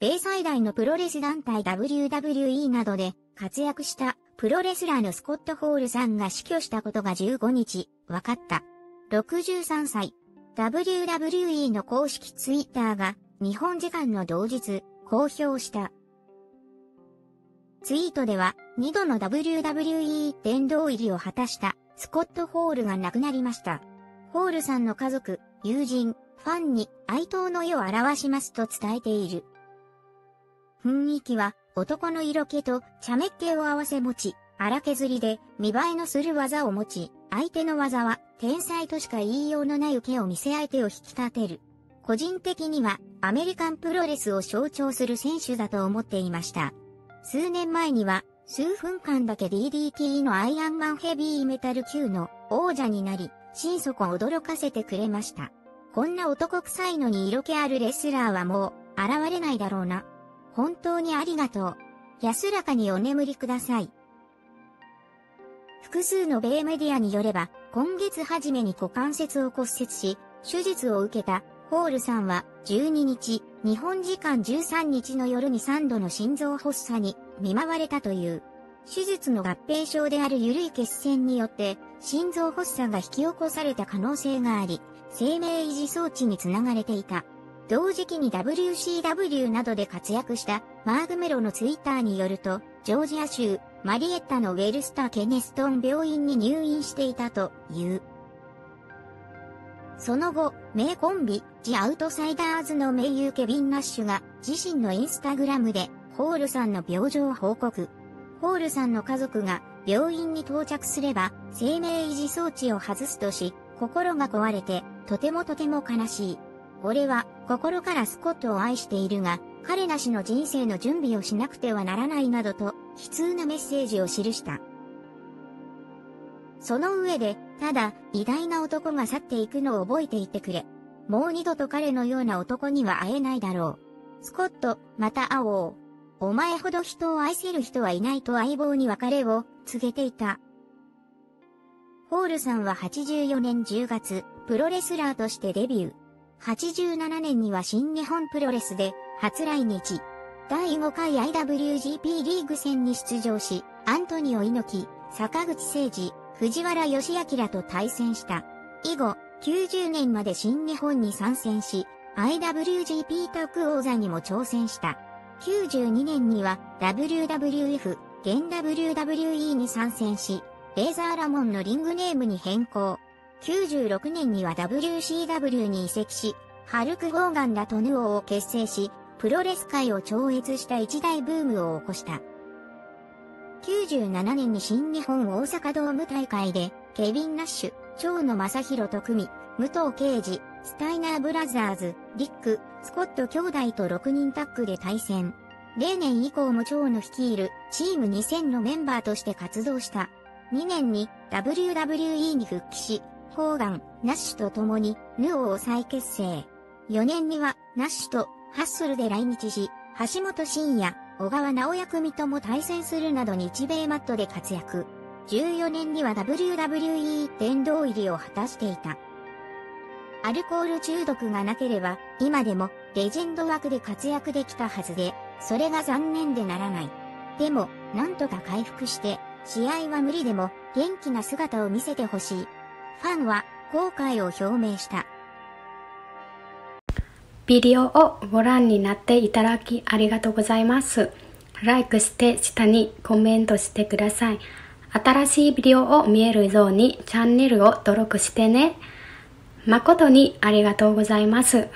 米最大のプロレス団体 WWE などで活躍したプロレスラーのスコット・ホールさんが死去したことが15日分かった。63歳。WWE の公式ツイッターが日本時間の同日公表した。ツイートでは2度の WWE 殿堂入りを果たしたスコット・ホールが亡くなりました。ホールさんの家族、友人、ファンに哀悼の意を表しますと伝えている。雰囲気は男の色気と茶目っ気を合わせ持ち、荒削りで見栄えのする技を持ち、相手の技は天才としか言いようのない受けを見せ相手を引き立てる。個人的にはアメリカンプロレスを象徴する選手だと思っていました。数年前には数分間だけ DDT のアイアンマンヘビーメタル級の王者になり、心底驚かせてくれました。こんな男臭いのに色気あるレスラーはもう現れないだろうな。本当にありがとう。安らかにお眠りください。複数の米メディアによれば、今月初めに股関節を骨折し、手術を受けたホールさんは12日、日本時間13日の夜に3度の心臓発作に見舞われたという。手術の合併症である緩い血栓によって心臓発作が引き起こされた可能性があり、生命維持装置につながれていた。同時期に WCW などで活躍したマーグメロのツイッターによると、ジョージア州マリエッタのウェルスター・ケネストン病院に入院していたという。その後、名コンビ、ジ・アウトサイダーズの名優ケビン・ナッシュが自身のインスタグラムでホールさんの病状を報告。ホールさんの家族が病院に到着すれば生命維持装置を外すとし、心が壊れてとてもとても悲しい。俺は心からスコットを愛しているが、彼なしの人生の準備をしなくてはならないなどと、悲痛なメッセージを記した。その上で、ただ、偉大な男が去っていくのを覚えていてくれ。もう二度と彼のような男には会えないだろう。スコット、また会おう。お前ほど人を愛せる人はいないと相棒に別れを告げていた。ホールさんは84年10月、プロレスラーとしてデビュー。87年には新日本プロレスで初来日。第5回 IWGP リーグ戦に出場し、アントニオ猪木、坂口誠二、藤原義明と対戦した。以後、90年まで新日本に参戦し、IWGP タッグ王座にも挑戦した。92年には WWF、現 WWE に参戦し、レーザーラモンのリングネームに変更。96年には WCW に移籍し、ハルク・ゴーガンらトヌオを結成し、プロレス界を超越した一大ブームを起こした。97年に新日本大阪ドーム大会で、ケビン・ナッシュ、長野正宏と組み、武藤敬司、スタイナーブラザーズ、リック、スコット兄弟と6人タッグで対戦。例年以降も長野率いるチーム2000のメンバーとして活動した。2年に WWE に復帰し、ホーガン、ナッシュと共にヌオを再結成。4年にはナッシュとハッスルで来日し、橋本真也、小川直也組とも対戦するなど日米マットで活躍。14年には WWE 殿堂入りを果たしていた。アルコール中毒がなければ、今でもレジェンド枠で活躍できたはずで、それが残念でならない。でも、なんとか回復して、試合は無理でも元気な姿を見せてほしい。ファンは後悔を表明した。ビデオをご覧になっていただきありがとうございます。LIKE して下にコメントしてください。新しいビデオを見えるようにチャンネルを登録してね。誠にありがとうございます。